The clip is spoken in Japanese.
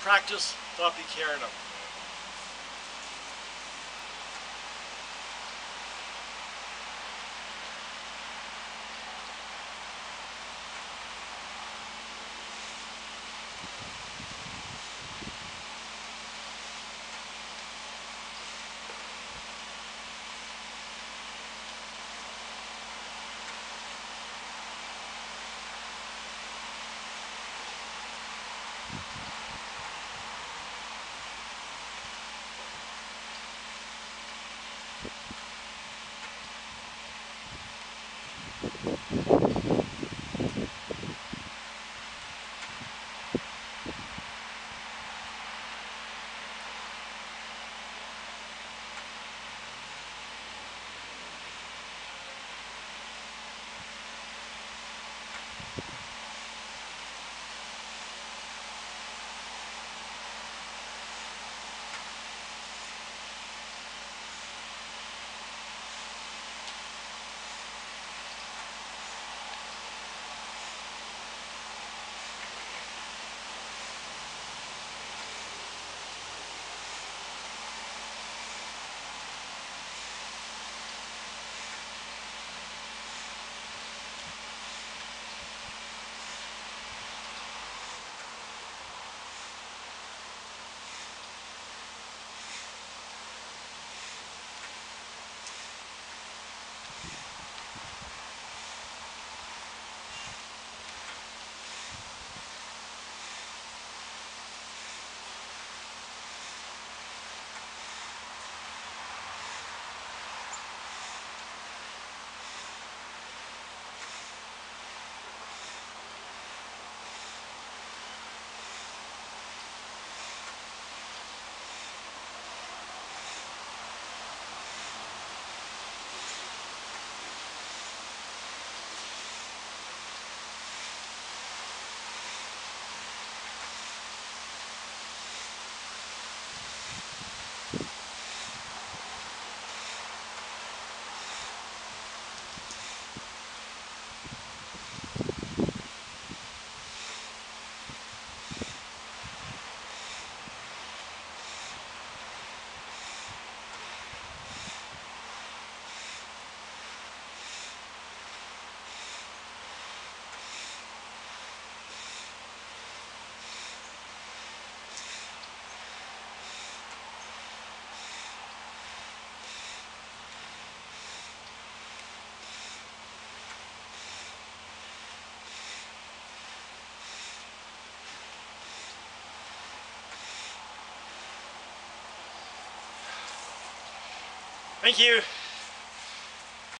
practice, thought be caring of. Thank you. Thank you.